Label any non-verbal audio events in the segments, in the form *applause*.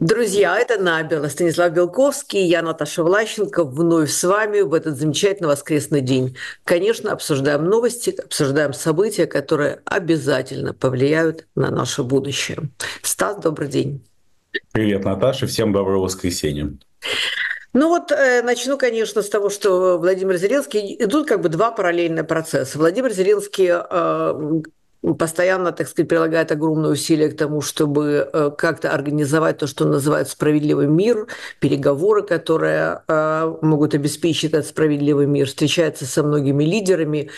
Друзья, это Набело, Станислав Белковский, я Наташа Влащенко, вновь с вами в этот замечательный воскресный день. Конечно, обсуждаем новости, обсуждаем события, которые обязательно повлияют на наше будущее. Стас, добрый день. Привет, Наташа, всем доброго воскресенья. Ну вот э, начну, конечно, с того, что Владимир Зеленский... Идут как бы два параллельных процесса. Владимир Зеленский э, постоянно, так сказать, прилагает огромные усилия к тому, чтобы э, как-то организовать то, что называют справедливый мир, переговоры, которые э, могут обеспечить этот справедливый мир, встречается со многими лидерами,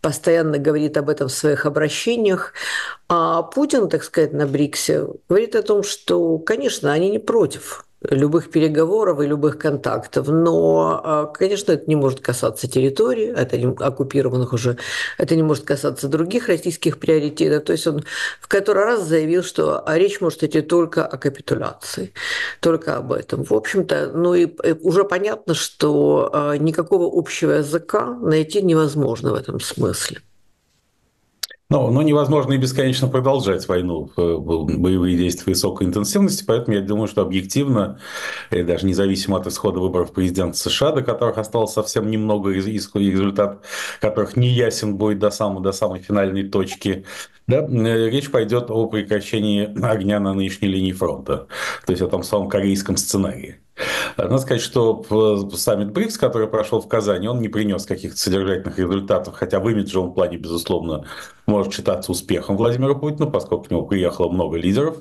постоянно говорит об этом в своих обращениях. А Путин, так сказать, на БРИКСе говорит о том, что, конечно, они не против любых переговоров и любых контактов. Но, а, конечно, это не может касаться территории, это не, оккупированных уже, это не может касаться других российских приоритетов. То есть он в который раз заявил, что речь может идти только о капитуляции, только об этом. В общем-то, ну и уже понятно, что а, никакого общего языка найти невозможно в этом смысле. Но, но невозможно и бесконечно продолжать войну, э, боевые действия высокой интенсивности, поэтому я думаю, что объективно, и даже независимо от исхода выборов президента США, до которых осталось совсем немного, результат которых не ясен будет до самой, до самой финальной точки, да, э, речь пойдет о прекращении огня на нынешней линии фронта, то есть о том самом корейском сценарии. Надо сказать, что саммит БРИКС, который прошел в Казани, он не принес каких-то содержательных результатов, хотя в имиджевом плане, безусловно, может считаться успехом Владимира Путина, поскольку к нему приехало много лидеров,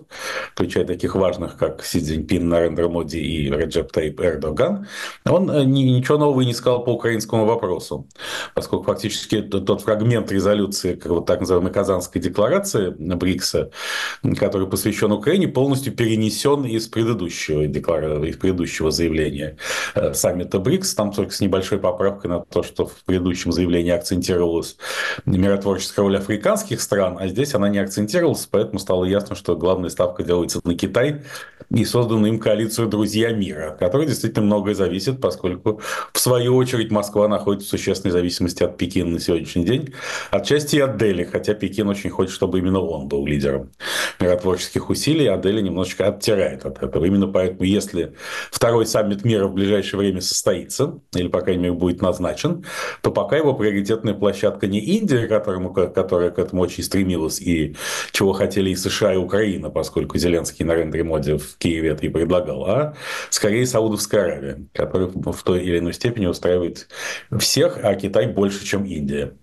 включая таких важных, как Си Цзиньпин, Нарендра Моди и Реджеп Тайп Эрдоган. Он э, ничего нового не сказал по украинскому вопросу, поскольку фактически тот фрагмент резолюции, как вот так называемой Казанской декларации БРИКСа, который посвящен Украине, полностью перенесен из предыдущего, из предыдущего заявления э, саммита БРИКС, там только с небольшой поправкой на то, что в предыдущем заявлении акцентировалась миротворческая роль африканских стран, а здесь она не акцентировалась, поэтому стало ясно, что главная ставка делается на Китай и созданную им коалицию «Друзья мира», от которой действительно многое зависит, поскольку, в свою очередь, Москва находится в существенной зависимости от Пекина на сегодняшний день, отчасти и от Дели, хотя Пекин очень хочет, чтобы именно он был лидером миротворческих усилий, а Дели немножечко оттирает от этого. Именно поэтому, если второй саммит мира в ближайшее время состоится, или, по крайней мере, будет назначен, то пока его приоритетная площадка не Индия, которому, которая к этому очень стремилась, и чего хотели и США, и Украина, поскольку Зеленский на рендере моде в Киеве это и предлагал, а скорее Саудовская Аравия, которая в той или иной степени устраивает всех, а Китай больше, чем Индия.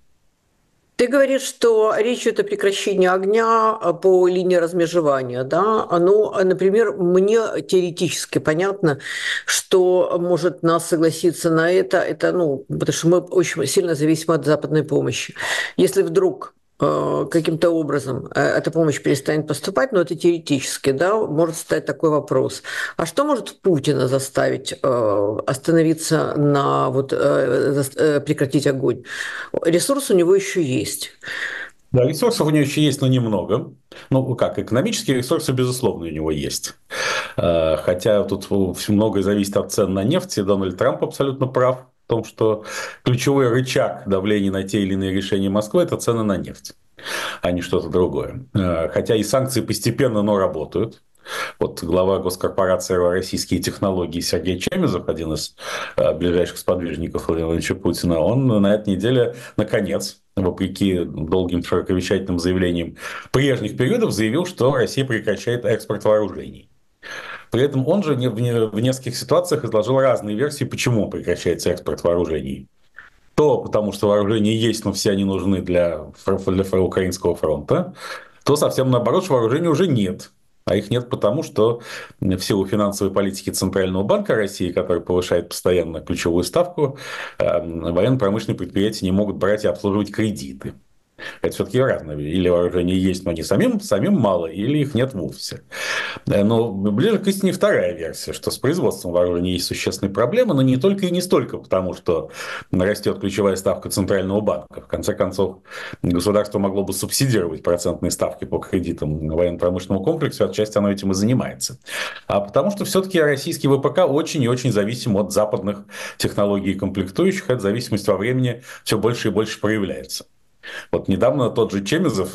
Ты говоришь, что речь идет о прекращении огня по линии размежевания, да? Ну, например, мне теоретически понятно, что может нас согласиться на это, это, ну, потому что мы очень сильно зависим от западной помощи. Если вдруг каким-то образом э, эта помощь перестанет поступать, но это теоретически, да, может стать такой вопрос. А что может Путина заставить э, остановиться на вот прекратить огонь? Ресурс у него еще есть. Да, ресурсов у него еще есть, но немного. Ну, как, экономические ресурсы, безусловно, у него есть. Хотя тут многое зависит от цен на нефть, и Дональд Трамп абсолютно прав том, что ключевой рычаг давления на те или иные решения Москвы – это цены на нефть, а не что-то другое. Э, хотя и санкции постепенно, но работают. Вот глава госкорпорации «Российские технологии» Сергей Чемезов, один из э, ближайших сподвижников Владимира Владимировича Путина, он на этой неделе, наконец, вопреки долгим широковещательным заявлениям прежних периодов, заявил, что Россия прекращает экспорт вооружений. При этом он же в нескольких ситуациях изложил разные версии, почему прекращается экспорт вооружений. То потому, что вооружения есть, но все они нужны для, для украинского фронта, то совсем наоборот, что вооружений уже нет. А их нет потому, что в силу финансовой политики Центрального банка России, который повышает постоянно ключевую ставку, эм, военно-промышленные предприятия не могут брать и обслуживать кредиты. Это все-таки разное. Или вооружение есть, но не самим, самим мало, или их нет вовсе. Э, но ближе к истине вторая версия, что с производством вооружения есть существенные проблемы, но не только и не столько потому, что растет ключевая ставка Центрального банка. В конце концов, государство могло бы субсидировать процентные ставки по кредитам военно-промышленному комплексу, отчасти оно этим и занимается. А потому что все-таки российский ВПК очень и очень зависим от западных технологий и комплектующих. Эта зависимость во времени все больше и больше проявляется. Вот недавно тот же Чемизов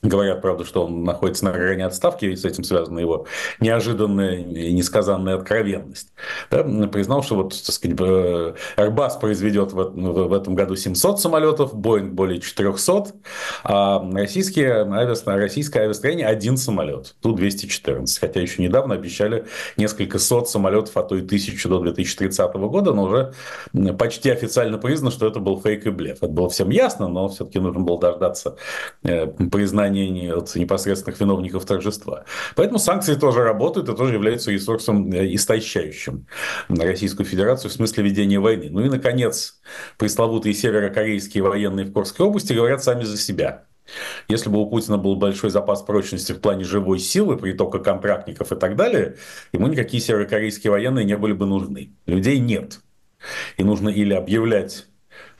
Говорят, правда, что он находится на грани отставки, и с этим связана его неожиданная и несказанная откровенность. Да, признал, что вот, так сказать, Airbus произведет в, этом году 700 самолетов, Boeing более 400, а российские, российское авиастроение один самолет, Ту-214. Хотя еще недавно обещали несколько сот самолетов, а то и тысячу до 2030 года, но уже почти официально признано, что это был фейк и блеф. Это было всем ясно, но все-таки нужно было дождаться э, признания признания от непосредственных виновников торжества. Поэтому санкции тоже работают и тоже являются ресурсом э, истощающим Российскую Федерацию в смысле ведения войны. Ну и, наконец, пресловутые северокорейские военные в Курской области говорят сами за себя. Если бы у Путина был большой запас прочности в плане живой силы, притока контрактников и так далее, ему никакие северокорейские военные не были бы нужны. Людей нет. И нужно или объявлять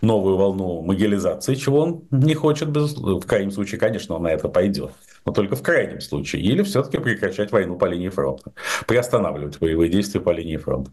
новую волну могилизации, чего он не хочет, в крайнем случае, конечно, он на это пойдет, но только в крайнем случае, или все-таки прекращать войну по линии фронта, приостанавливать боевые действия по линии фронта.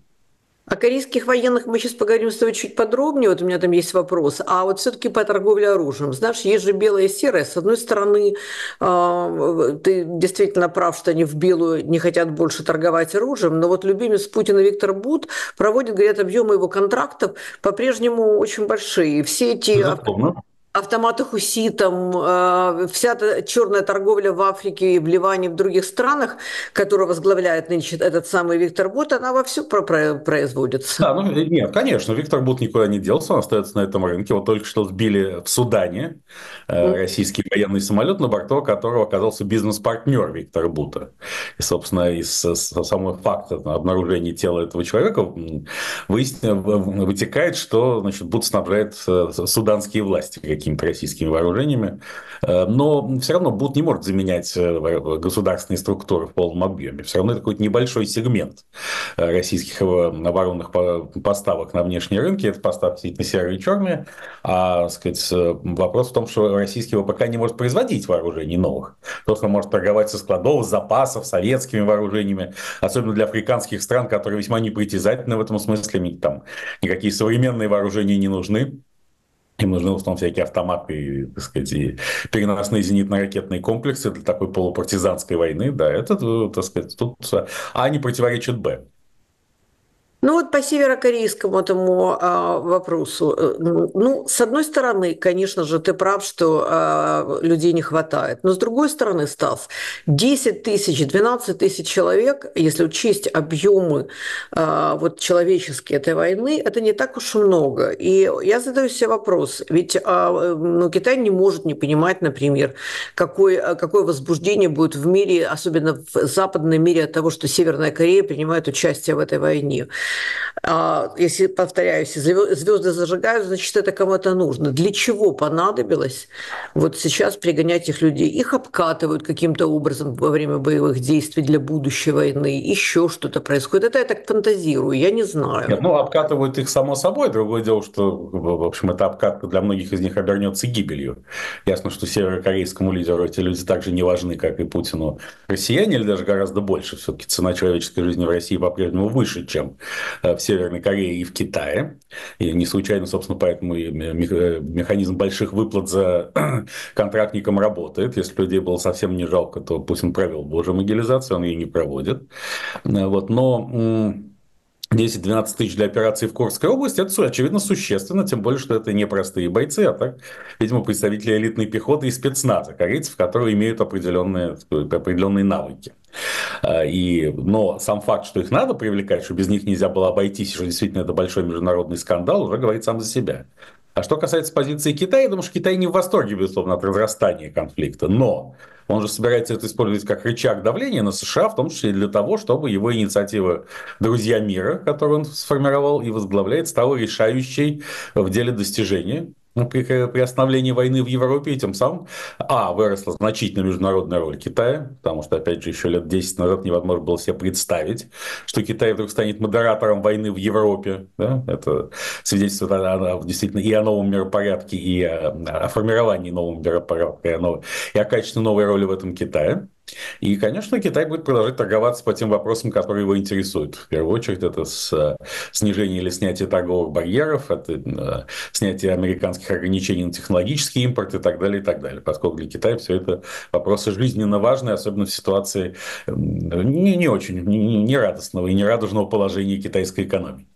О корейских военных мы сейчас поговорим с тобой чуть подробнее. Вот у меня там есть вопрос. А вот все-таки по торговле оружием. Знаешь, есть же белое и серое. С одной стороны, э, ты действительно прав, что они в белую не хотят больше торговать оружием. Но вот любимец Путина Виктор Бут проводит, говорят, объемы его контрактов по-прежнему очень большие. Все эти... Запомню автоматы Хуси, там, э, вся черная торговля в Африке и в Ливане, и в других странах, которую возглавляет нынче этот самый Виктор Бут, она вовсю производится. Да, ну нет, конечно, Виктор Бут никуда не делся, он остается на этом рынке. Вот только что сбили в Судане э, российский военный самолет, на борту которого оказался бизнес-партнер Виктора Бута. И, собственно, из самого факта обнаружения тела этого человека выясня, вытекает, что значит, Бут снабжает э, суданские власти какими-то российскими вооружениями. Э, но все равно БУТ не может заменять э, государственные структуры в полном объеме. Все равно это какой-то небольшой сегмент э, российских оборонных поставок на внешние рынки. Это поставки действительно серые и черные. А сказать, вопрос в том, что российский ВПК не может производить вооружений новых. Просто может торговать со складов, запасов, советскими вооружениями. Особенно для африканских стран, которые весьма непритязательны в этом смысле. Там никакие современные вооружения не нужны. Им нужны в основном всякие автоматы и, так сказать, и переносные зенитно-ракетные комплексы для такой полупартизанской войны. Да, это, так сказать, тут... А они противоречат Б. Ну вот по северокорейскому этому а, вопросу. Э, ну, с одной стороны, конечно же, ты прав, что а, людей не хватает. Но с другой стороны, Стас, 10 тысяч, 12 тысяч человек, если учесть объемы а, вот, человеческие этой войны, это не так уж и много. И я задаю себе вопрос, ведь а, ну, Китай не может не понимать, например, какое, какое возбуждение будет в мире, особенно в западном мире от того, что Северная Корея принимает участие в этой войне. А, если, повторяюсь, звезды зажигают, значит, это кому-то нужно. Для чего понадобилось вот сейчас пригонять этих людей? Их обкатывают каким-то образом во время боевых действий для будущей войны, еще что-то происходит. Это я так фантазирую, я не знаю. Нет, ну, обкатывают их само собой. Другое дело, что, в общем, эта обкатка для многих из них обернется гибелью. Ясно, что северокорейскому лидеру эти люди также не важны, как и Путину россияне, или даже гораздо больше. Все-таки цена человеческой жизни в России по-прежнему выше, чем в Северной Корее и в Китае. И не случайно, собственно, поэтому и механизм больших выплат за *clears throat* контрактником работает. Если людей было совсем не жалко, то Путин провел бы уже могилизацию, он ее не проводит. Э, вот. Но 10-12 тысяч для операции в Курской области, это, очевидно, существенно, тем более, что это не простые бойцы, а так, видимо, представители элитной пехоты и спецназа, корейцев, которые имеют определенные, определенные навыки. А, и, но сам факт, что их надо привлекать, что без них нельзя было обойтись, что действительно это большой международный скандал, уже говорит сам за себя. А что касается позиции Китая, я думаю, что Китай не в восторге, безусловно, от разрастания конфликта. Но он же собирается это использовать как рычаг давления на США, в том числе для того, чтобы его инициатива «Друзья мира», которую он сформировал и возглавляет, стала решающей в деле достижения при, при остановлении войны в Европе, тем самым, а, выросла значительно международная роль Китая, потому что, опять же, еще лет 10 назад невозможно было себе представить, что Китай вдруг станет модератором войны в Европе. Да? Это свидетельствует о, о, действительно и о новом миропорядке, и о, о формировании нового миропорядка, и о, новой, и о качестве новой роли в этом Китае. И, конечно, Китай будет продолжать торговаться по тем вопросам, которые его интересуют. В первую очередь, это с, э, снижение или снятие торговых барьеров, это э, снятие американских ограничений на технологический импорт и так далее, и так далее. Поскольку для Китая все это вопросы жизненно важные, особенно в ситуации не, не очень, не, не радостного и не радужного положения китайской экономики.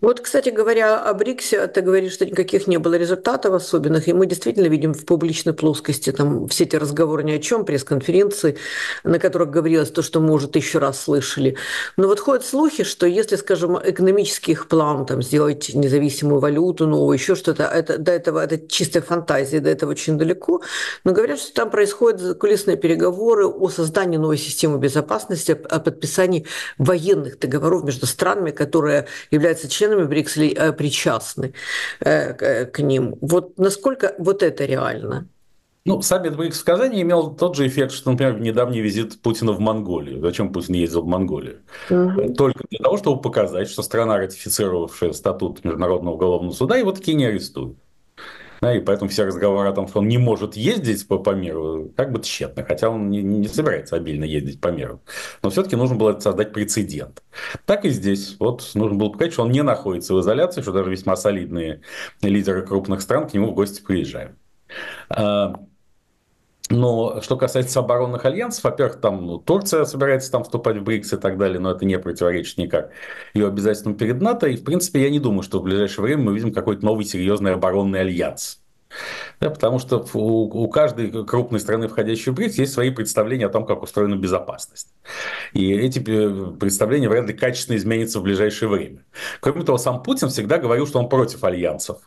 Вот, кстати говоря, о БРИКСе ты говоришь, что никаких не было результатов особенных, и мы действительно видим в публичной плоскости там все эти разговоры ни о чем, пресс-конференции, на которых говорилось то, что мы уже тысячу раз слышали. Но вот ходят слухи, что если, скажем, экономический их план там, сделать независимую валюту, новую, еще что-то, это, до этого это чистая фантазия, до этого очень далеко, но говорят, что там происходят кулисные переговоры о создании новой системы безопасности, о подписании военных договоров между странами, которые являются членами членами БРИКС ли, э, причастны э, э, к ним. Вот насколько вот это реально? Ну, саммит БРИКС в Казани имел тот же эффект, что, например, недавний визит Путина в Монголию. Зачем Путин ездил в Монголию? Угу. Только для того, чтобы показать, что страна, ратифицировавшая статут Международного уголовного суда, его таки не арестуют. Да, и поэтому все разговоры о том, что он не может ездить по, по миру, как бы тщетно, хотя он не, не собирается обильно ездить по миру. Но все-таки нужно было создать прецедент. Так и здесь. Вот нужно было показать, что он не находится в изоляции, что даже весьма солидные лидеры крупных стран к нему в гости приезжают. Но что касается оборонных альянсов, во-первых, там ну, Турция собирается там вступать в БРИКС и так далее, но это не противоречит никак ее обязательствам перед НАТО. И, в принципе, я не думаю, что в ближайшее время мы увидим какой-то новый серьезный оборонный альянс. Да, потому что у, у каждой крупной страны, входящей в БРИКС, есть свои представления о том, как устроена безопасность. И эти э, представления вряд ли качественно изменятся в ближайшее время. Кроме того, сам Путин всегда говорил, что он против альянсов.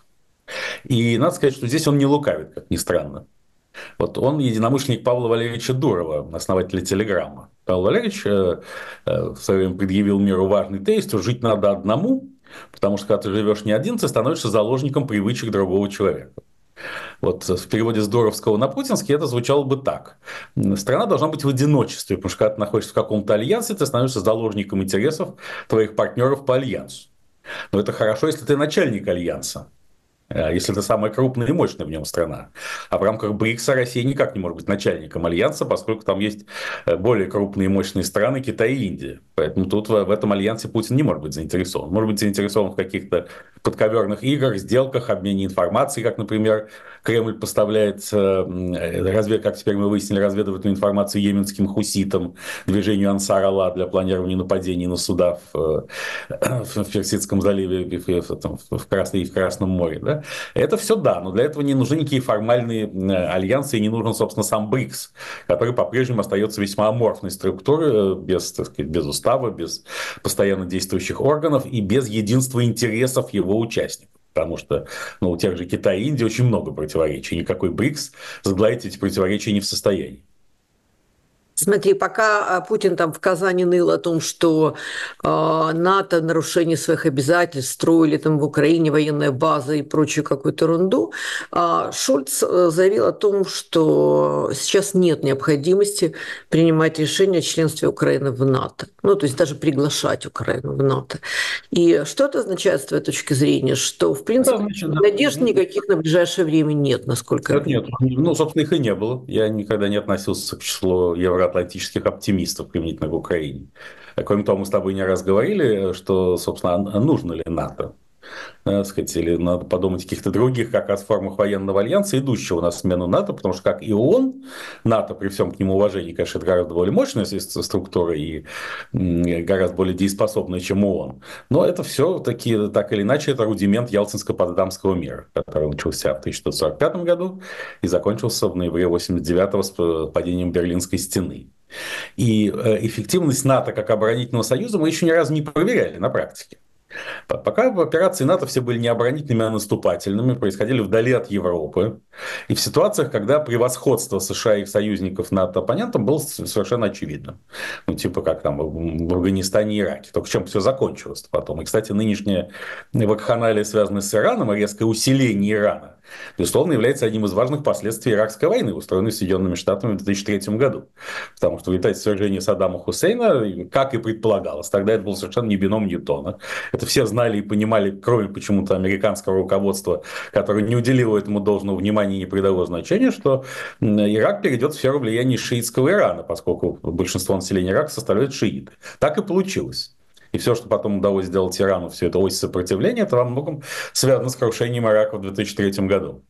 И надо сказать, что здесь он не лукавит, как ни странно. Вот он единомышленник Павла Валерьевича Дурова, основателя Телеграмма. Павел Валерьевич э, э, в свое время предъявил миру важный тезис, что жить надо одному, потому что когда ты живешь не один, ты становишься заложником привычек другого человека. Вот в переводе с Доровского на путинский это звучало бы так. Страна должна быть в одиночестве, потому что когда ты находишься в каком-то альянсе, ты становишься заложником интересов твоих партнеров по альянсу. Но это хорошо, если ты начальник альянса. Э, если это самая крупная и мощная в нем страна. А в рамках БРИКСа Россия никак не может быть начальником альянса, поскольку там есть э, более крупные и мощные страны Китай и Индия. Поэтому тут в этом альянсе Путин не может быть заинтересован. Может быть заинтересован в каких-то подковерных играх, сделках, обмене информацией, как, например, Кремль поставляет, э, разве, как теперь мы выяснили, разведывательную информацию йеменским хуситам, движению Ансар Алла для планирования нападений на суда в, *clears throat* в Персидском заливе, в, в, в, Красной, в Красном море. Да? Это все да, но для этого не нужны никакие формальные альянсы и не нужен, собственно, сам БРИКС, который по-прежнему остается весьма аморфной структурой, э, без, так сказать, без устава, без постоянно действующих органов и без единства интересов его участников. Потому что ну, у тех же Китая и Индии очень много противоречий. Никакой БРИКС сгладить эти противоречия не в состоянии. Смотри, пока а, Путин там в Казани ныл о том, что э, НАТО нарушение своих обязательств строили там в Украине военная база и прочую какую-то ерунду, э, Шульц заявил о том, что сейчас нет необходимости принимать решение о членстве Украины в НАТО. Ну, то есть даже приглашать Украину в НАТО. И что это означает с твоей точки зрения? Что, в принципе, да, значит, надежд да. никаких на ближайшее время нет, насколько нет, я понимаю. Нет, ну, собственно, их и не было. Я никогда не относился к числу евро евроатлантических оптимистов применительно к Украине. Кроме того, мы с тобой не раз говорили, что, собственно, а нужно ли НАТО так сказать, или надо подумать о каких-то других как раз формах военного альянса, идущего на смену НАТО, потому что как и ООН, НАТО, при всем к нему уважении, конечно, это гораздо более мощная структура и гораздо более дееспособная, чем ООН. Но это все таки так или иначе, это рудимент Ялтинско-Потсдамского мира, который начался в 1945 году и закончился в ноябре 1989 с падением Берлинской стены. И э, эффективность НАТО как оборонительного союза мы еще ни разу не проверяли на практике. Пока операции НАТО все были не оборонительными, а наступательными, происходили вдали от Европы. И в ситуациях, когда превосходство США и их союзников над оппонентом было совершенно очевидным. Ну, типа как там в Афганистане и Ираке. Только чем все закончилось потом. И, кстати, нынешняя вакханалия, связанная с Ираном, резкое усиление Ирана, безусловно, является одним из важных последствий иракской войны, устроенной Соединенными Штатами в 2003 году. Потому что в результате свержения Саддама Хусейна, как и предполагалось, тогда это был совершенно не бином Ньютона. Это все знали и понимали, кроме почему-то американского руководства, которое не уделило этому должного внимания и не придало значения, что Ирак перейдет в сферу влияния шиитского Ирана, поскольку большинство населения Ирака составляют шииты. Так и получилось. И все, что потом удалось сделать Ирану, все это ось сопротивления, это во многом связано с крушением Ирака в 2003 году.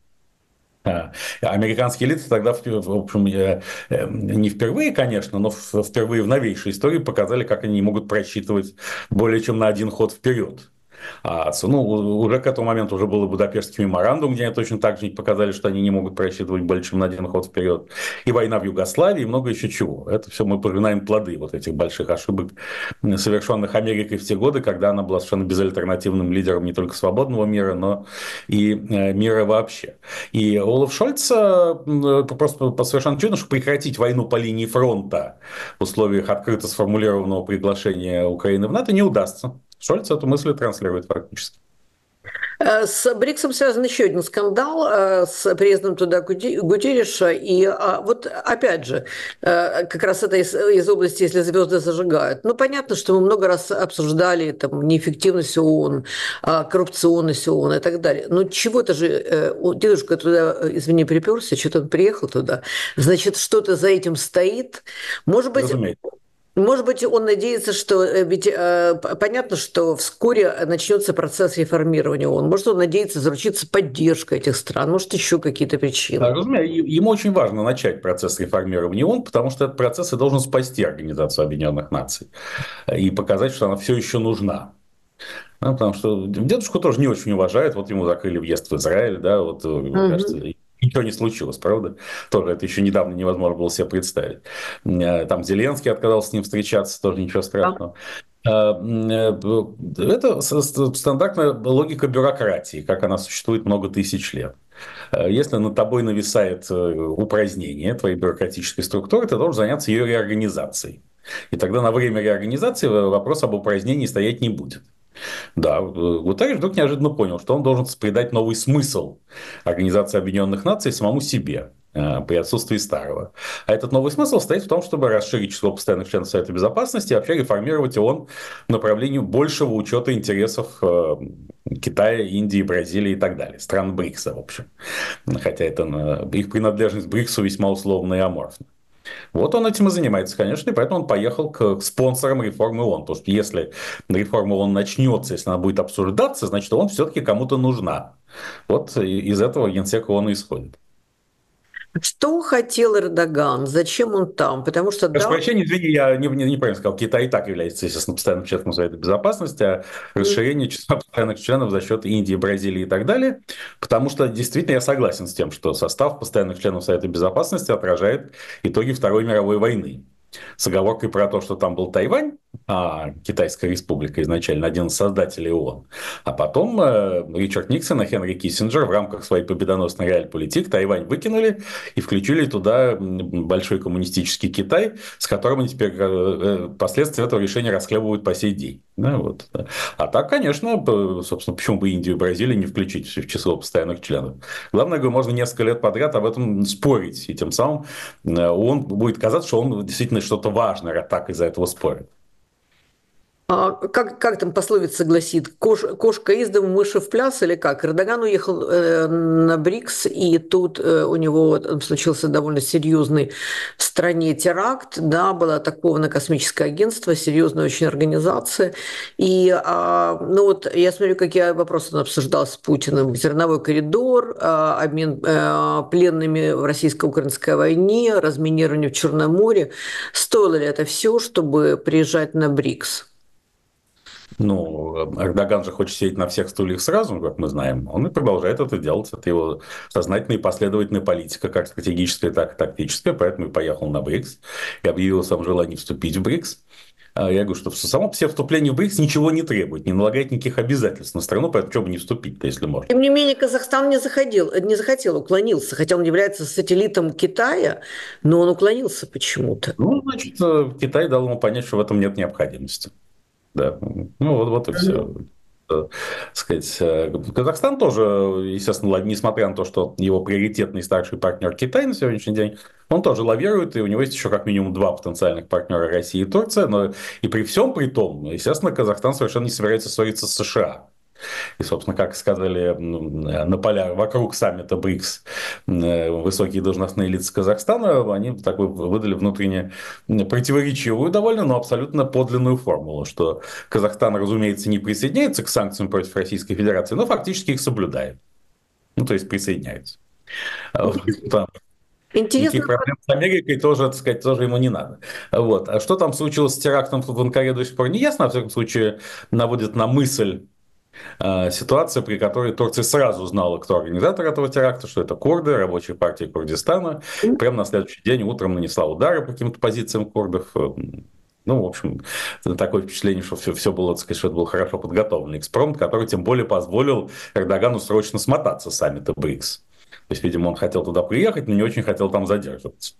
А, американские элиты тогда, в общем, э, э, не впервые, конечно, но впервые в новейшей истории показали, как они не могут просчитывать более чем на один ход вперед. А, ну, уже к этому моменту уже был и Будапештский меморандум, где они точно так же показали, что они не могут просчитывать больше, чем на один ход вперед. И война в Югославии, и много еще чего. Это все мы пожинаем плоды вот этих больших ошибок, совершенных Америкой в те годы, когда она была совершенно безальтернативным лидером не только свободного мира, но и э, мира вообще. И Олаф Шольц э, просто совершенно чудно, что прекратить войну по линии фронта в условиях открыто сформулированного приглашения Украины в НАТО не удастся. Шольц эту мысль транслирует фактически. Э, с БРИКСом связан еще один скандал э, с приездом туда Гутерриша. И а, вот опять же, э, как раз это из, из области, если звезды зажигают. Ну, понятно, что мы много раз обсуждали там, неэффективность ООН, коррупционность ООН и так далее. Но чего-то же дедушка туда, извини, приперся, что-то он приехал туда. Значит, что-то за этим стоит. Может быть, Разумеется. Может быть, он надеется, что э, ведь э, понятно, что вскоре начнется процесс реформирования ООН. Может, он надеется заручиться поддержкой этих стран, может, еще какие-то причины. Да, разумеется, ему очень важно начать процесс реформирования ООН, потому что этот процесс и должен спасти Организацию Объединенных Наций и показать, что она все еще нужна. Ну, потому что дедушку тоже не очень уважает. Вот ему закрыли въезд в Израиль, да, вот, угу. кажется, ничего не случилось, правда? Тоже это еще недавно невозможно было себе представить. Э, там Зеленский отказался с ним встречаться, тоже ничего страшного. А, э, это стандартная логика бюрократии, как она существует много тысяч лет. Э, если над тобой нависает упразднение твоей бюрократической структуры, ты должен заняться ее реорганизацией. И тогда на время реорганизации вопрос об упразднении стоять не будет. Да, Гутерриш вдруг неожиданно понял, что он должен придать новый смысл Организации Объединенных Наций самому себе э, при отсутствии старого. А этот новый смысл состоит в том, чтобы расширить число постоянных членов Совета Безопасности и вообще реформировать ООН в направлении большего учета интересов э, Китая, Индии, Бразилии и так далее. Стран БРИКСа, в общем. Хотя это, э, их принадлежность БРИКСу весьма условна и аморфна. Вот он этим и занимается, конечно, и поэтому он поехал к спонсорам реформы ООН. Потому что если реформа ООН начнется, если она будет обсуждаться, значит, ООН все-таки кому-то нужна. Вот из этого генсек ООН исходит. Что хотел Эрдоган? Зачем он там? Потому что... Прошу да... прощения, извини, я не, не, неправильно сказал. Китай и так является, естественно, постоянным членом Совета Безопасности, а расширение числа постоянных членов за счет Индии, Бразилии и так далее. Потому что действительно я согласен с тем, что состав постоянных членов Совета Безопасности отражает итоги Второй мировой войны с оговоркой про то, что там был Тайвань, а Китайская республика изначально один из создателей ООН. А потом э, Ричард Никсон и Хенри Киссинджер в рамках своей победоносной реаль-политик Тайвань выкинули и включили туда большой коммунистический Китай, с которым они теперь э, э, последствия этого решения расхлебывают по сей день. Да, вот. А так, конечно, собственно, почему бы Индию и Бразилию не включить в число постоянных членов? Главное, говорю, можно несколько лет подряд об этом спорить, и тем самым он будет казаться, что он действительно что-то важное, а так из-за этого спорит. А как, как там пословица гласит, Кош, кошка из дому, мыши в пляс или как? Эрдоган уехал э, на БРИКС, и тут э, у него случился довольно серьезный в стране теракт, да, было атаковано космическое агентство, серьезная очень организация. И, э, ну вот, я смотрю, какие вопросы он обсуждал с Путиным. Зерновой коридор, э, обмен э, пленными в российско-украинской войне, разминирование в Черном море. Стоило ли это все, чтобы приезжать на БРИКС? Ну, Эрдоган же хочет сидеть на всех стульях сразу, как мы знаем. Он и продолжает это делать. Это его сознательная и последовательная политика, как стратегическая, так и тактическая. Поэтому и поехал на БРИКС и объявил о своем желании вступить в БРИКС. А я говорю, что само себе вступление в БРИКС ничего не требует, не налагает никаких обязательств на страну, поэтому почему бы не вступить-то, если можно. Тем не менее, Казахстан не, заходил, не захотел, уклонился, хотя он является сателлитом Китая, но он уклонился почему-то. Ну, значит, э, Китай дал ему понять, что в этом нет необходимости. Да. Ну, вот, вот и все. сказать, э, Казахстан тоже, естественно, несмотря на то, что его приоритетный старший партнер Китай на сегодняшний день, он тоже лавирует, и у него есть еще как минимум два потенциальных партнера России и Турция, но и при всем при том, естественно, Казахстан совершенно не собирается ссориться с США. И, собственно, как сказали на полях вокруг саммита БРИКС э, высокие должностные лица Казахстана, они такой выдали внутренне противоречивую довольно, но абсолютно подлинную формулу, что Казахстан, разумеется, не присоединяется к санкциям против Российской Федерации, но фактически их соблюдает. Ну, то есть присоединяется. Там, Интересно. Никаких проблем с Америкой тоже, так сказать, тоже ему не надо. Вот. А что там случилось с терактом в Анкаре до сих пор не ясно. Во всяком случае, наводит на мысль Э, ситуация, при которой Турция сразу знала, кто организатор этого теракта, что это курды, рабочая партия Курдистана. Прямо на следующий день утром нанесла удары по каким-то позициям курдов. Э, ну, в общем, такое впечатление, что все, все было, так сказать, что это был хорошо подготовленный экспромт, который тем более позволил Эрдогану срочно смотаться с саммита БРИКС. То есть, видимо, он хотел туда приехать, но не очень хотел там задерживаться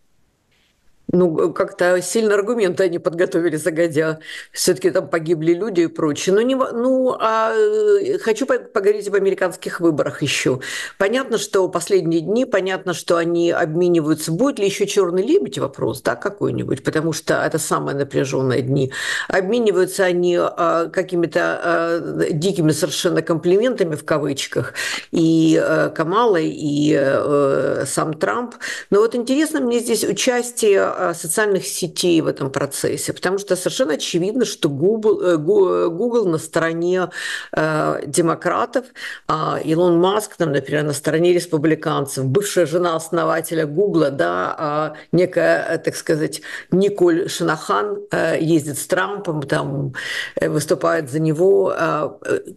ну, как-то сильно аргументы они подготовили загодя. Все-таки там погибли люди и прочее. Но не, ну, а э, хочу поговорить об американских выборах еще. Понятно, что последние дни, понятно, что они обмениваются. Будет ли еще черный лебедь вопрос, да, какой-нибудь, потому что это самые напряженные дни. Обмениваются они а, какими-то а, дикими совершенно комплиментами в кавычках и а, Камала, и а, сам Трамп. Но вот интересно мне здесь участие Э, социальных сетей в этом процессе, потому что совершенно очевидно, что Google, э, Google на стороне э, демократов, а Илон Маск, там, например, на стороне республиканцев, бывшая жена основателя Google, да, а некая, так сказать, Николь Шинахан ездит с Трампом, там выступает за него,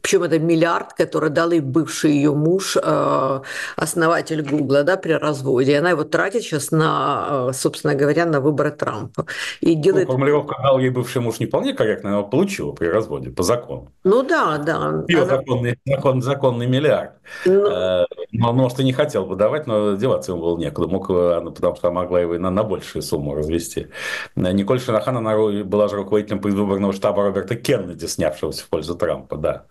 причем это миллиард, который дал ей бывший ее муж, основатель Google, да, при разводе. Она его тратит сейчас на, собственно говоря, на выборы Трампа. И ну, делает... Ну, формулировка «дал ей бывший муж» не вполне корректная, но получила при разводе по закону. Ну да, да. Ее Она... законный, закон, законный миллиард. Ну... Э, но, может, и не хотел бы давать, но деваться ему было некуда. Мог, потому что могла его на, на большую сумму развести. Николь Шинахан, она была же руководителем предвыборного штаба Роберта Кеннеди, снявшегося в пользу Трампа, да.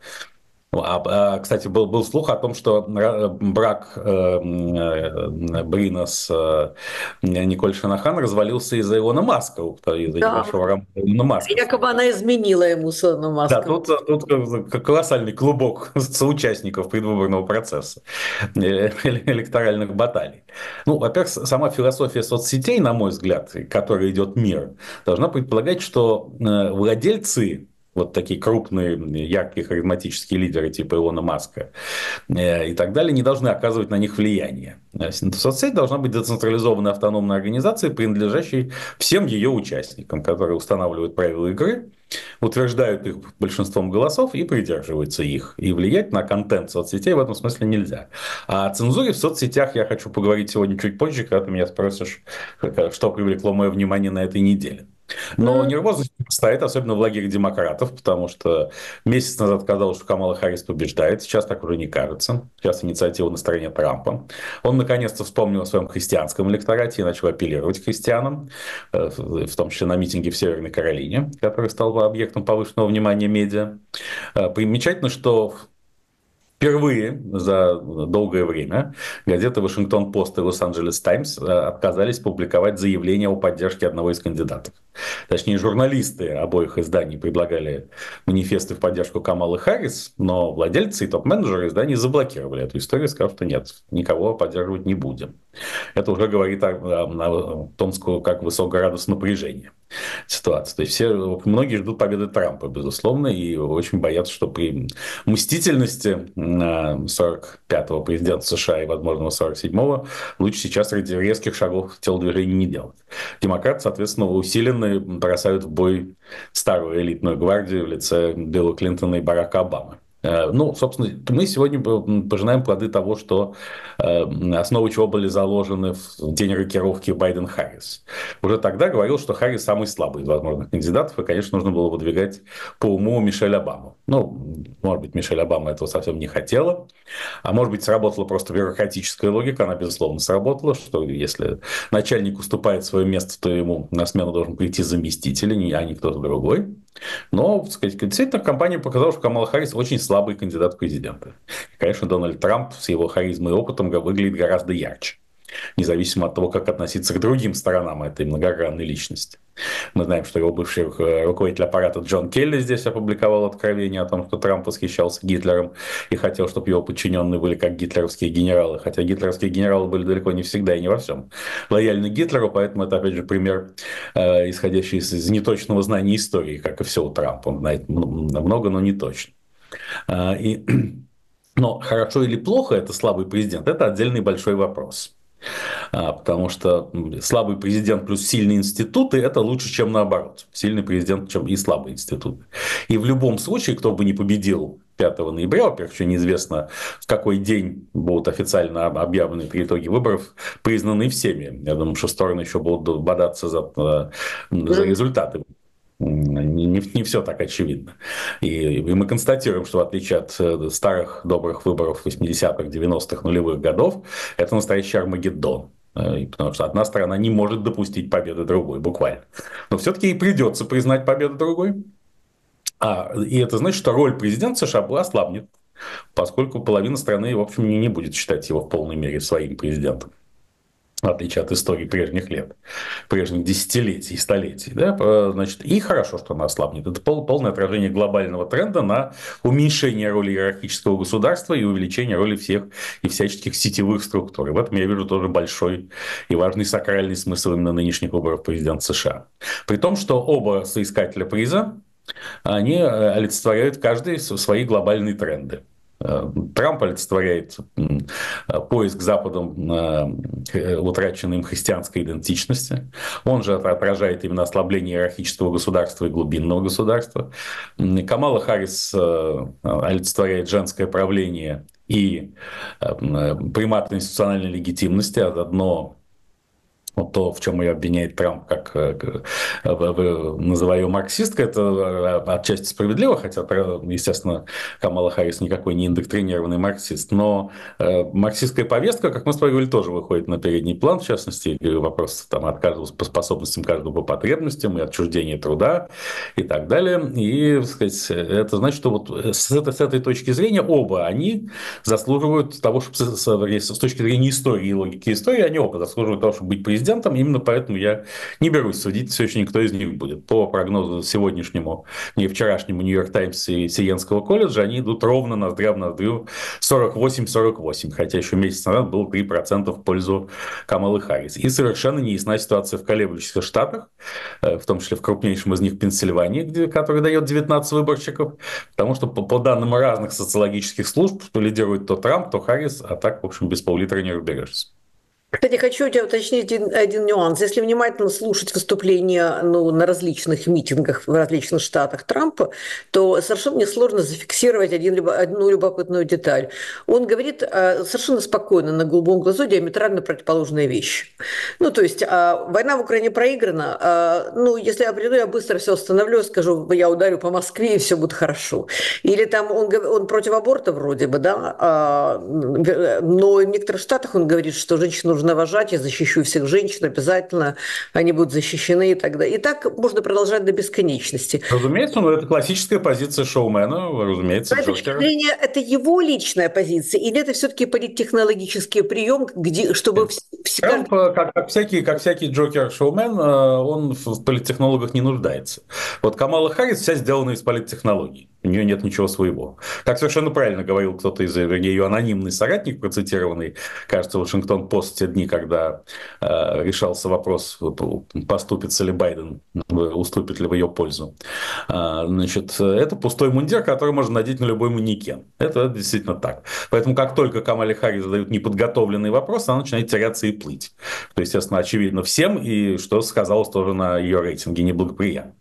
Ну, а, а, кстати, был, был слух о том, что брак э, э, Брина с э, Николь Шанахан развалился из-за Илона Маска, из-за да. небольшого рамка Илона Маска. Якобы она изменила ему с Илоном Маском. Да, тут, тут колоссальный клубок *laughs* соучастников предвыборного процесса, э, электоральных баталий. Ну, во-первых, сама философия соцсетей, на мой взгляд, которой идет мир, должна предполагать, что владельцы вот такие крупные, яркие, харизматические лидеры типа Илона Маска э, и так далее, не должны оказывать на них влияние. Соцсеть должна быть децентрализованной автономной организацией, принадлежащей всем ее участникам, которые устанавливают правила игры, утверждают их большинством голосов и придерживаются их. И влиять на контент соцсетей в этом смысле нельзя. А о цензуре в соцсетях я хочу поговорить сегодня чуть позже, когда ты меня спросишь, что привлекло мое внимание на этой неделе. Но mm. нервозность стоит, особенно в лагере демократов, потому что месяц назад казалось, что Камала Харрис побеждает, сейчас так уже не кажется. Сейчас инициатива на стороне Трампа. Он наконец-то вспомнил о своем христианском электорате и начал апеллировать христианам, э, в том числе на митинге в Северной Каролине, который стал объектом повышенного внимания медиа. Э, примечательно, что Впервые за долгое время газеты «Вашингтон-Пост» и «Лос-Анджелес Таймс» э, отказались публиковать заявление о поддержке одного из кандидатов. Точнее, журналисты обоих изданий предлагали манифесты в поддержку Камалы Харрис, но владельцы и топ-менеджеры изданий заблокировали эту историю, сказав, что нет, никого поддерживать не будем. Это уже говорит о, о, о том, как высок градус напряжения ситуации. То есть все, многие ждут победы Трампа, безусловно, и очень боятся, что при мстительности 45-го президента США и, возможно, 47-го лучше сейчас ради резких шагов телодвижений не делать. Демократы, соответственно, усиленно бросают в бой старую элитную гвардию в лице Билла Клинтона и Барака Обамы. Э, ну, собственно, мы сегодня пожинаем плоды того, что э, основы чего были заложены в день рокировки Байден-Харрис. Уже тогда говорил, что Харрис самый слабый из возможных кандидатов, и, конечно, нужно было выдвигать по уму Мишель Обаму. Ну, может быть, Мишель Обама этого совсем не хотела, а может быть, сработала просто бюрократическая логика, она, безусловно, сработала, что если начальник уступает свое место, то ему на смену должен прийти заместитель, а не кто-то другой. Но, так сказать, действительно, компания показала, что Камала Харрис очень слабый кандидат в президенты. Конечно, Дональд Трамп с его харизмой и опытом выглядит гораздо ярче независимо от того, как относиться к другим сторонам этой многогранной личности. Мы знаем, что его бывший руководитель аппарата Джон Келли здесь опубликовал откровение о том, что Трамп восхищался Гитлером и хотел, чтобы его подчиненные были как гитлеровские генералы. Хотя гитлеровские генералы были далеко не всегда и не во всем лояльны Гитлеру, поэтому это, опять же, пример, э, исходящий из, из неточного знания истории, как и все у Трампа. Он знает много, но не точно. Э, и, *clears throat* но хорошо или плохо это слабый президент, это отдельный большой вопрос. А, потому что слабый президент плюс сильные институты – это лучше, чем наоборот. Сильный президент, чем и слабый институт. И в любом случае, кто бы не победил 5 ноября, во-первых, еще неизвестно, в какой день будут официально объявлены при итоге выборов, признаны всеми. Я думаю, что стороны еще будут бодаться за, за результаты не, не, все так очевидно. И, и мы констатируем, что в отличие от э, старых добрых выборов 80-х, 90-х, нулевых годов, это настоящий Армагеддон. Э, потому что одна сторона не может допустить победы другой, буквально. Но все-таки и придется признать победу другой. А, и это значит, что роль президента США ослабнет, поскольку половина страны, в общем, не будет считать его в полной мере своим президентом в отличие от истории прежних лет, прежних десятилетий и столетий. Да? Значит, и хорошо, что она ослабнет. Это пол, полное отражение глобального тренда на уменьшение роли иерархического государства и увеличение роли всех и всяческих сетевых структур. И в этом я вижу тоже большой и важный сакральный смысл именно нынешних выборов президента США. При том, что оба соискателя приза, они олицетворяют каждый свои глобальные тренды. Э, Трамп олицетворяет поиск Западом э, утраченной им христианской идентичности. Он же отражает именно ослабление иерархического государства и глубинного государства. Камала Харрис э, олицетворяет женское правление и примат институциональной легитимности, а заодно вот то, в чем ее обвиняет Трамп, как э, называю ее марксисткой, это э, отчасти справедливо, хотя, естественно, Камала Харрис никакой не индоктринированный марксист, но э, марксистская повестка, как мы с говорили, тоже выходит на передний план, в частности, вопрос там, от по способностям, каждого по потребностям и отчуждение труда и так далее. И, сказать, это значит, что вот с этой, с этой точки зрения оба они заслуживают того, чтобы с, с точки зрения истории и логики истории, они оба заслуживают того, чтобы быть президентом президентом. Именно поэтому я не берусь судить, все еще никто из них будет. По прогнозу сегодняшнему, не вчерашнему Нью-Йорк Таймс и Сиенского колледжа, они идут ровно ноздря в ноздрю 48-48, хотя еще месяц назад было 3% в пользу Камалы Харрис. И совершенно неясна ситуация в колеблющихся штатах, э, в том числе в крупнейшем из них Пенсильвании, где, который дает 19 выборщиков, потому что по, по данным разных социологических служб, то лидирует то Трамп, то Харрис, а так, в общем, без пол-литра не разберешься. Кстати, хочу у тебя уточнить один, один нюанс. Если внимательно слушать выступления ну, на различных митингах в различных штатах Трампа, то совершенно несложно зафиксировать один, одну любопытную деталь. Он говорит а, совершенно спокойно, на голубом глазу, диаметрально противоположные вещи. Ну, то есть, а, война в Украине проиграна. А, ну, если я приду, я быстро все остановлю, скажу, я ударю по Москве, и все будет хорошо. Или там он, он против аборта вроде бы, да, а, но в некоторых штатах он говорит, что женщину нужно уважать, я защищу всех женщин обязательно, они будут защищены и так далее. И так можно продолжать до бесконечности. Разумеется, но это классическая позиция шоумена, разумеется. С точки зрения, это его личная позиция, или это все-таки политтехнологический прием, где, чтобы... Всегда... как, как, всякий, как всякий джокер-шоумен, э, он в политтехнологах не нуждается. Вот Камала Харрис вся сделана из политтехнологий у нее нет ничего своего. Как совершенно правильно говорил кто-то из ее анонимный соратник, процитированный, кажется, Вашингтон Пост дни, когда э, решался вопрос, поступится ли Байден, уступит ли в ее пользу. Э, значит, это пустой мундир, который можно надеть на любой манекен. Это действительно так. Поэтому как только Камале Харри задают неподготовленный вопрос, она начинает теряться и плыть. То есть, естественно, очевидно всем, и что сказалось тоже на ее рейтинге неблагоприятно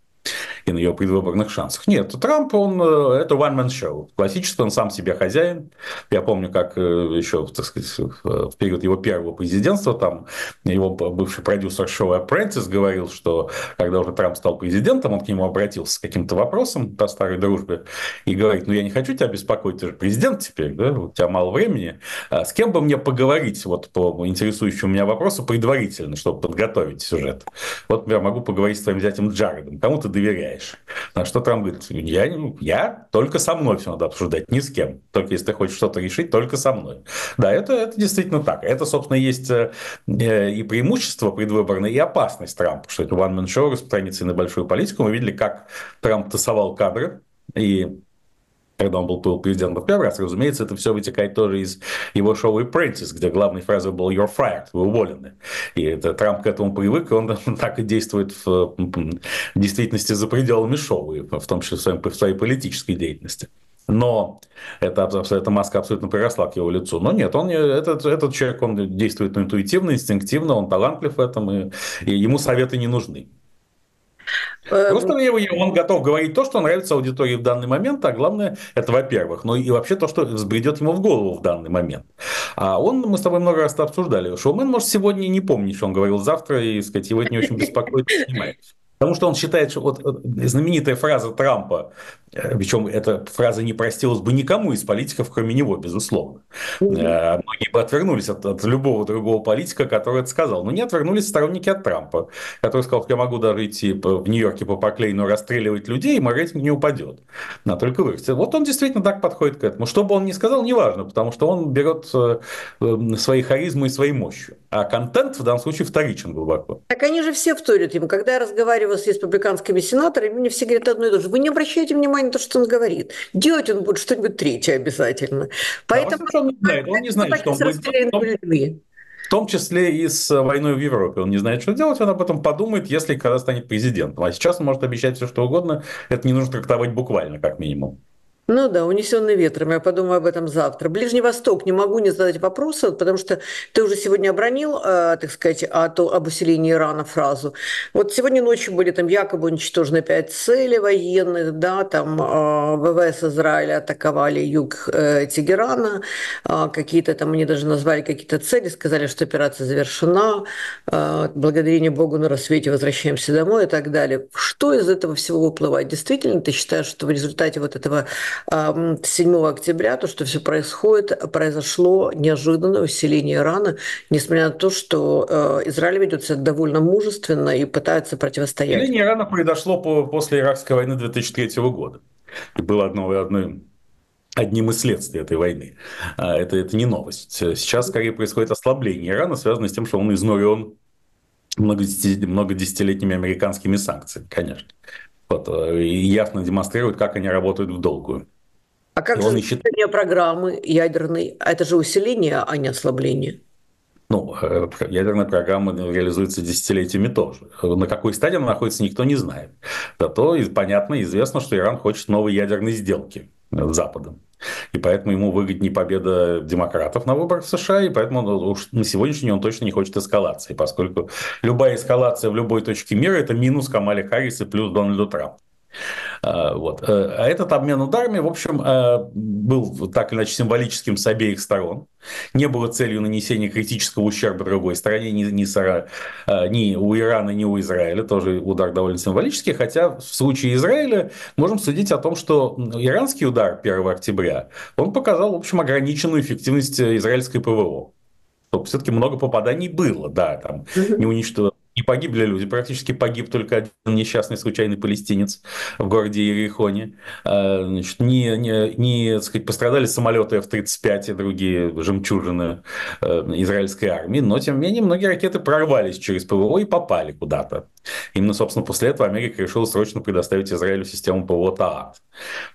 и на ее предвыборных шансах. Нет, Трамп, он, э, это one-man show. Классический, он сам себе хозяин. Я помню, как э, еще, так сказать, в период его первого президентства, там его бывший продюсер шоу Apprentice говорил, что когда уже Трамп стал президентом, он к нему обратился с каким-то вопросом по старой дружбе и говорит, ну я не хочу тебя беспокоить, ты же президент теперь, да, у тебя мало времени. А с кем бы мне поговорить вот по интересующему меня вопросу предварительно, чтобы подготовить сюжет? Вот я могу поговорить с твоим зятем Джаредом, кому ты доверяешь? Обсуждаешь? На что Трамп говорит, я, я только со мной все надо обсуждать, ни с кем. Только если ты хочешь что-то решить, только со мной. Да, это, это действительно так. Это, собственно, есть э, и преимущество предвыборное, и опасность Трампа, что это one-man show распространится на большую политику. Мы видели, как Трамп тасовал кадры, и когда он был, был президентом в первый раз, разумеется, это все вытекает тоже из его шоу «Apprentice», где главной фразой был «You're fired», вы уволены. И это, Трамп к этому привык, и он *laughs* так и действует в, в действительности за пределами шоу, в том числе в своей, в своей политической деятельности. Но это, эта маска абсолютно приросла к его лицу. Но нет, он, этот, этот человек он действует интуитивно, инстинктивно, он талантлив в этом, и, и ему советы не нужны. Эм, Просто он готов говорить то, что нравится аудитории в данный момент, а главное, это во-первых, ну и вообще то, что взбредет ему в голову в данный момент. А он, мы с тобой много раз обсуждали, Шоумен может сегодня не помнить, что он говорил завтра, и, сказать, его это не очень беспокоит, понимает. Потому что он считает, что вот знаменитая фраза Трампа, э, причем эта фраза не простилась бы никому из политиков, кроме него, безусловно. Mm-hmm. Многие бы отвернулись от, от любого другого политика, который это сказал. Но не отвернулись сторонники от Трампа, который сказал, что я могу даже идти в Нью-Йорке по Поклейну расстреливать людей, и мой рейтинг не упадет. На только вырасти. Вот он действительно так подходит к этому. Что бы он ни сказал, неважно, потому что он берет э, свои харизмы и своей мощью. А контент в данном случае вторичен глубоко. Так они же все вторят ему. Когда я разговариваю с республиканскими сенаторами, мне все говорят одно и то же. Вы не обращайте внимания на то, что он говорит. Делать он будет что-нибудь третье обязательно. Поэтому да, он не знает, он не знает, что он будет. В том числе и с войной в Европе. Он не знает, что делать, он об этом подумает, если когда станет президентом. А сейчас он может обещать все, что угодно. Это не нужно трактовать буквально, как минимум. Ну да, унесенный ветром. Я подумаю об этом завтра. Ближний Восток. Не могу не задать вопроса, потому что ты уже сегодня обронил, э, так сказать, о, то, об усилении Ирана фразу. Вот сегодня ночью были там якобы уничтожены пять целей военных, да, там э, ВВС Израиля атаковали юг э, Тегерана, э, какие-то там, они даже назвали какие-то цели, сказали, что операция завершена, э, благодарение Богу на рассвете возвращаемся домой и так далее. Что из этого всего выплывает? Действительно, ты считаешь, что в результате вот этого 7 октября, то, что все происходит, произошло неожиданное усиление Ирана, несмотря на то, что э, Израиль ведет себя довольно мужественно и пытается противостоять. Усиление Ирана произошло после Иракской войны 2003 года. Было одно, одно одним из следствий этой войны. А, это, это не новость. Сейчас скорее происходит ослабление Ирана, связанное с тем, что он изнурен многодесятилетними американскими санкциями, конечно. Вот, э, и ясно демонстрирует, как они работают в долгую. А как и же усиление программы ядерной? А это же усиление, а не ослабление. Ну, э, ядерная программа реализуется десятилетиями тоже. На какой стадии она находится, никто не знает. Зато понятно, известно, что Иран хочет новой ядерной сделки с Западом. И поэтому ему выгоднее победа демократов на выборах в США, и поэтому уж на сегодняшний день он точно не хочет эскалации, поскольку любая эскалация в любой точке мира – это минус Камали Харрис и плюс Дональду Трампу. А, вот. Э, а этот обмен ударами, в общем, э, был так или иначе символическим с обеих сторон. Не было целью нанесения критического ущерба другой стороне, ни, ни, э, ни у Ирана, ни у Израиля. Тоже удар довольно символический. Хотя в случае Израиля можем судить о том, что иранский удар 1 октября, он показал, в общем, ограниченную эффективность израильской ПВО все-таки много попаданий было, да, там не уничтожено не погибли люди, практически погиб только один несчастный случайный палестинец в городе Иерихоне. А, значит, не, не, не сказать, пострадали самолеты F-35 и другие жемчужины э, израильской армии, но тем не менее многие ракеты прорвались через ПВО и попали куда-то. Именно, собственно, после этого Америка решила срочно предоставить Израилю систему ПВО ТААТ.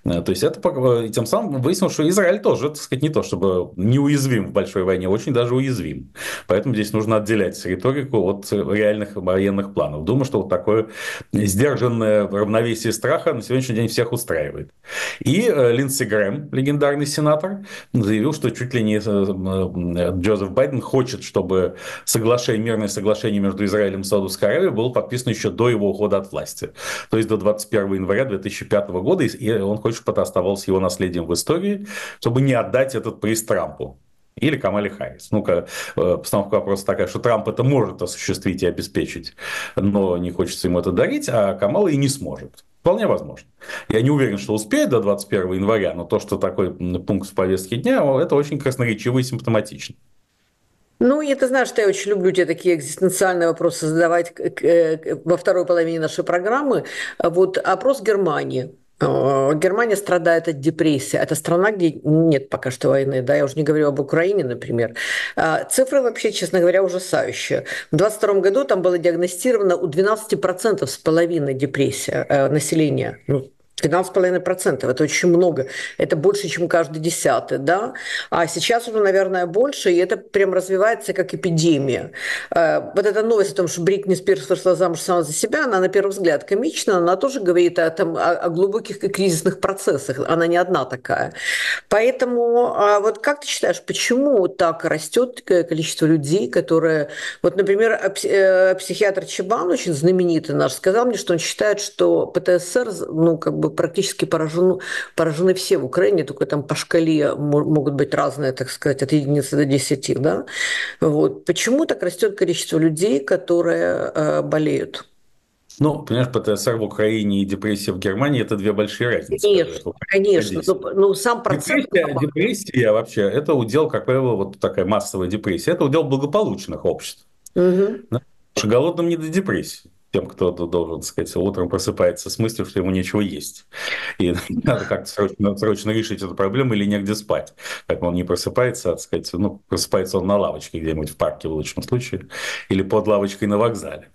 Э, то есть это и тем самым выяснилось, что Израиль тоже, так сказать, не то чтобы неуязвим в большой войне, очень даже уязвим. Поэтому здесь нужно отделять риторику от реальных военных, военных планов. Думаю, что вот такое сдержанное равновесие страха на сегодняшний день всех устраивает. И э, Линдси Грэм, легендарный сенатор, заявил, что чуть ли не э, э, Джозеф Байден хочет, чтобы соглашение, мирное соглашение между Израилем и Саудовской Аравией было подписано еще до его ухода от власти. То есть до 21 января 2005 года. И он хочет, чтобы это оставалось его наследием в истории, чтобы не отдать этот приз Трампу или Камали Харрис. Ну-ка, э, постановка вопроса такая, что Трамп это может осуществить и обеспечить, но не хочется ему это дарить, а Камала и не сможет. Вполне возможно. Я не уверен, что успеет до 21 января, но то, что такой пункт в повестке дня, это очень красноречиво и симптоматично. Ну, и ты знаешь, что я очень люблю тебе такие экзистенциальные вопросы задавать во второй половине нашей программы. Вот опрос Германии. Э, Германия страдает от депрессии. Это страна, где нет пока что войны. Да, я уже не говорю об Украине, например. А, цифры вообще, честно говоря, ужасающие. В 2022 году там было диагностировано у 12% с половиной депрессия э, населения. Ну, 12,5% это очень много. Это больше, чем каждый десятый, да? А сейчас уже, наверное, больше, и это прям развивается как эпидемия. Э, вот эта новость о том, что Бритни Спирс вышла замуж сама за себя, она на первый взгляд комична, она тоже говорит о, там, о, глубоких кризисных процессах. Она не одна такая. Поэтому а вот как ты считаешь, почему так растет количество людей, которые... Вот, например, э, психиатр Чебан, очень знаменитый наш, сказал мне, что он считает, что ПТСР, ну, как бы практически поражены, поражены все в Украине, только там по шкале могут быть разные, так сказать, от единицы до десяти. Да? Вот. Почему так растет количество людей, которые э, болеют? Ну, понимаешь, ПТСР в Украине и депрессия в Германии – это две большие разницы. Конечно, конечно. Но, ну, ну, сам процесс… Депрессия, депрессия вообще – это удел, как правило, вот такая массовая депрессия. Это удел благополучных обществ. Угу. Да? Голодным не до депрессии тем, кто должен, так сказать, утром просыпается с мыслью, что ему нечего есть. И *laughs* надо как-то срочно, срочно решить эту проблему или негде спать. Поэтому он не просыпается, а, так сказать, ну, просыпается он на лавочке где-нибудь в парке в лучшем случае, или под лавочкой на вокзале.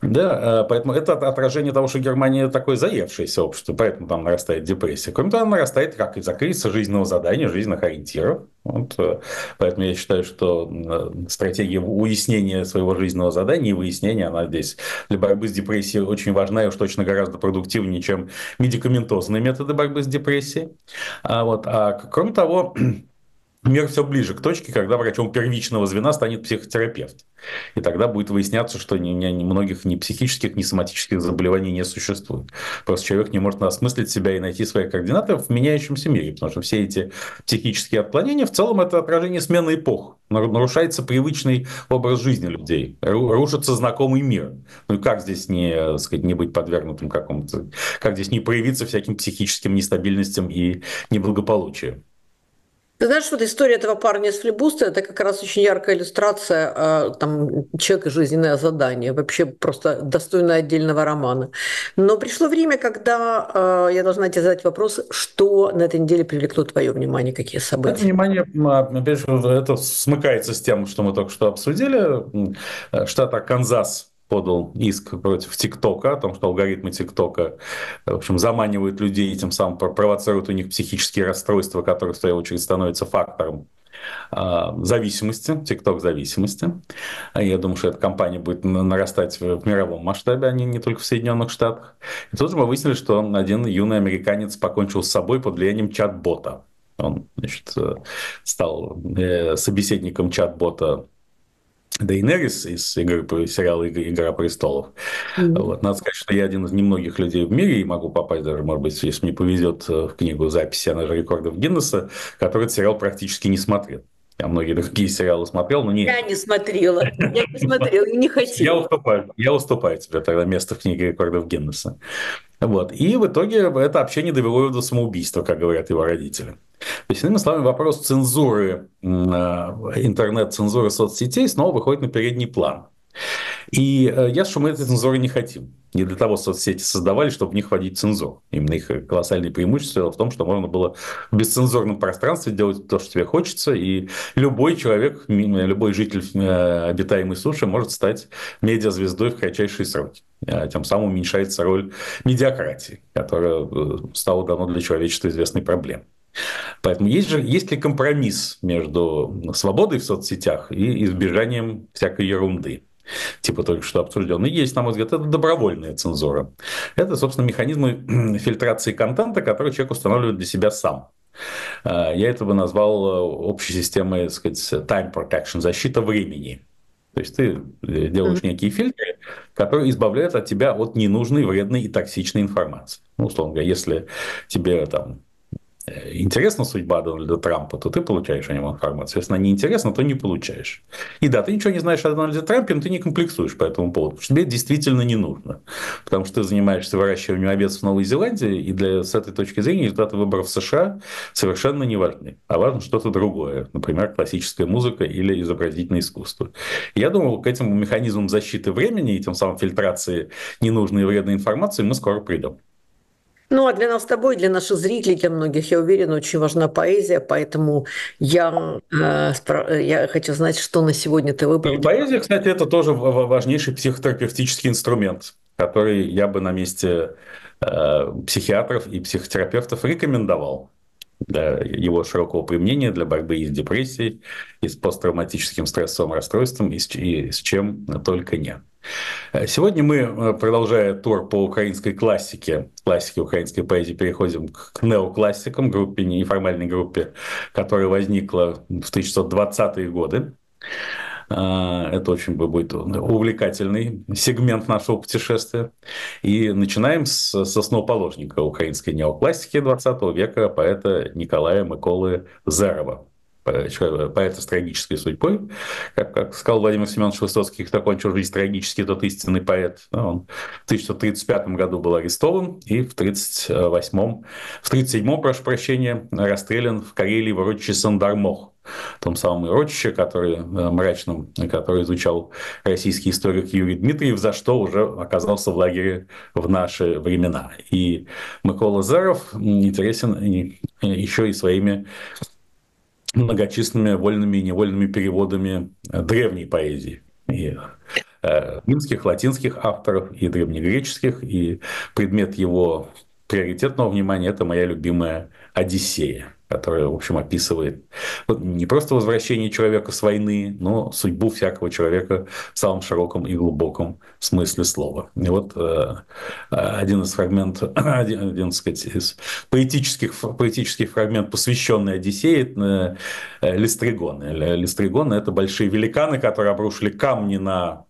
Да, а, поэтому это отражение того, что Германия такое заевшееся общество, поэтому там нарастает депрессия. Кроме того, нарастает как из-за кризиса жизненного задания, жизненных ориентиров. Вот, э, поэтому я считаю, что стратегия уяснения своего жизненного задания и выяснения, она здесь для борьбы с депрессией очень важна и уж точно гораздо продуктивнее, чем медикаментозные методы борьбы с депрессией. А, вот, а кроме того, *clears throat* мир все ближе к точке, когда врачом первичного звена станет психотерапевт. И тогда будет выясняться, что ни, ни, ни многих ни психических, ни соматических заболеваний не существует. Просто человек не может осмыслить себя и найти свои координаты в меняющемся мире, потому что все эти психические отклонения в целом это отражение смены эпох. Нарушается привычный образ жизни людей, рушится знакомый мир. Ну и как здесь не, сказать, не быть подвергнутым какому-то, как здесь не проявиться всяким психическим нестабильностям и неблагополучием? Ты знаешь, вот история этого парня из флибуста – это как раз очень яркая иллюстрация э, там, человека жизненное задание, вообще просто достойное отдельного романа. Но пришло время, когда э, я должна тебе задать вопрос, что на этой неделе привлекло твое внимание, какие события? Это внимание, опять же, это смыкается с тем, что мы только что обсудили. Штат Арканзас подал иск против ТикТока о том, что алгоритмы ТикТока, в общем, заманивают людей и тем самым провоцируют у них психические расстройства, которые, в свою очередь, становятся фактором а, зависимости, ТикТок-зависимости. Я думаю, что эта компания будет нарастать в мировом масштабе, а не, не только в Соединенных Штатах. И тут же мы выяснили, что один юный американец покончил с собой под влиянием чат-бота. Он значит, э, стал э, собеседником чат-бота Дейнерис из игры, сериала «Игра престолов». Mm-hmm. Вот. Надо сказать, что я один из немногих людей в мире, и могу попасть даже, может быть, если мне повезет, э, в книгу записи «Она же рекордов Гиннесса», который этот сериал практически не смотрел. Я многие другие сериалы смотрел, но не... Я не смотрела. Я не смотрела, не хотела. Я уступаю, я уступаю тебе тогда место в книге рекордов Гиннесса. Вот. И в итоге это общение довело его до самоубийства, как говорят его родители. То есть, иными словами, вопрос цензуры, э, интернет-цензуры соцсетей снова выходит на передний план. И э, ясно, что мы этой цензуры не хотим. Не для того соцсети создавали, чтобы в них вводить цензуру. Именно их колоссальное преимущество в том, что можно было в бесцензурном пространстве делать то, что тебе хочется, и любой человек, любой житель э, обитаемой суши может стать медиазвездой в кратчайшие сроки. А тем самым уменьшается роль медиакратии, которая стала давно для человечества известной проблемой. Поэтому есть же есть ли компромисс между свободой в соцсетях и избежанием всякой ерунды? Типа только что обсужденный. Есть, на мой взгляд, это добровольная цензура. Это, собственно, механизмы *clears throat* фильтрации контента, который человек устанавливает для себя сам. А, я это бы назвал э, общей системой, так сказать, time protection, защита времени. То есть ты э, делаешь mm-hmm. некие фильтры, которые избавляют от тебя от ненужной, вредной и токсичной информации. Ну, условно говоря, если тебе там интересна судьба Дональда Трампа, то ты получаешь о нем информацию. Если она не интересна, то не получаешь. И да, ты ничего не знаешь о Дональде Трампе, но ты не комплексуешь по этому поводу, что тебе это действительно не нужно. Потому что ты занимаешься выращиванием овец в Новой Зеландии, и для, с этой точки зрения результаты выборов в США совершенно не важны. А важно что-то другое, например, классическая музыка или изобразительное искусство. Я думаю, к этим механизмам защиты времени и тем самым фильтрации ненужной и вредной информации мы скоро придем. Ну, а для нас с тобой, для наших зрителей, для многих, я уверена, очень важна поэзия, поэтому я, э, я хочу знать, что на сегодня ты выбрал. И поэзия, кстати, это тоже важнейший психотерапевтический инструмент, который я бы на месте э, психиатров и психотерапевтов рекомендовал для его широкого применения для борьбы и с депрессией, и с посттравматическим стрессовым расстройством, и с, и с чем только нет. Сегодня мы, э, продолжая тур по украинской классике, классике украинской поэзии, переходим к неоклассикам, группе, неформальной группе, которая возникла в 1920-е годы. А, это очень будет увлекательный сегмент нашего путешествия. И начинаем с, с основоположника украинской неоклассики 20 века, поэта Николая Миколы Зерова поэта с трагической судьбой. Как, как сказал Владимир Семенович Высоцкий, кто кончил жизнь трагически, тот истинный поэт. Он в 1935 году был арестован и в 1938, в 1937, прошу прощения, расстрелян в Карелии в урочище Сандармох том самом урочище, который, э, мрачном, который изучал российский историк Юрий Дмитриев, за что уже оказался в лагере в наши времена. И Микола Заров интересен еще и своими многочисленными вольными и невольными переводами э, древней поэзии. И э, римских, латинских авторов, и древнегреческих, и предмет его приоритетного внимания – это моя любимая «Одиссея» которая, в общем, описывает не просто возвращение человека с войны, но судьбу всякого человека в самом широком и глубоком смысле слова. И вот э, один из фрагментов, *clears throat* один, один сказать, из поэтических, поэтических фрагментов, посвященный Одиссее, э, Листригоны. Листригоны – это большие великаны, которые обрушили камни на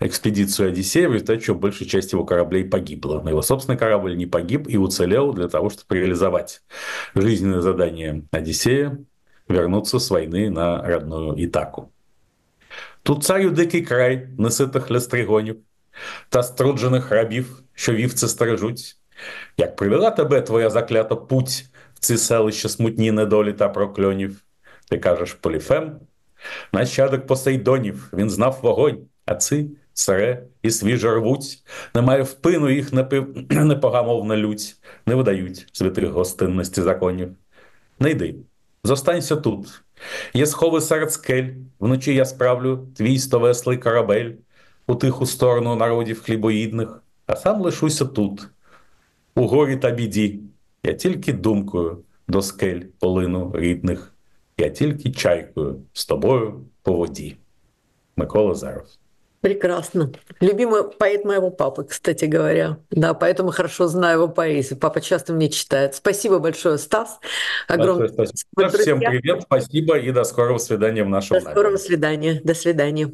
экспедицию Одиссея, в результате чего большая часть его кораблей погибла. Но его собственный корабль не погиб и уцелел для того, чтобы реализовать жизненное задание Одиссея вернуться с войны на родную Итаку. Тут царю дикий край, неситих лестригонів та струджених рабів, що вівці стережуть. Як привела тебе твоя заклята путь в ці селища смутні недолі та прокльонів, ти кажеш Поліфем, Нащадок Посейдонів, він знав вогонь, а ци, царе і свіжо рвуть, немає впину їх *clears throat* непогамовна лють, не видають святих гостинності законів. Не йди, зостанься тут. Є схови серед скель, вночі я справлю твій стовеслий корабель у тиху сторону народів хлібоїдних, а сам лишуся тут, у горі та біді. Я тільки думкою до скель полину рідних. Я тільки чайкою з тобою по воді. Микола Заров. Прекрасно. Любимый поэт моего папы, кстати говоря. Да, поэтому хорошо знаю его поэзию. Папа часто мне читает. Спасибо большое, Стас. Огромное спасибо. Всем привет, спасибо и до скорого свидания в нашем До скорого свидания. До свидания.